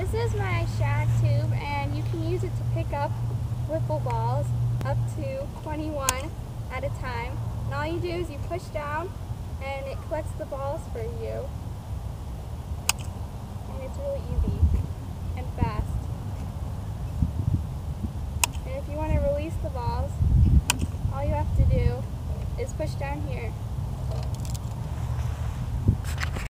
This is my shag tube and you can use it to pick up wiffle balls up to 21 at a time. And all you do is you push down and it collects the balls for you. And it's really easy and fast. And if you want to release the balls, all you have to do is push down here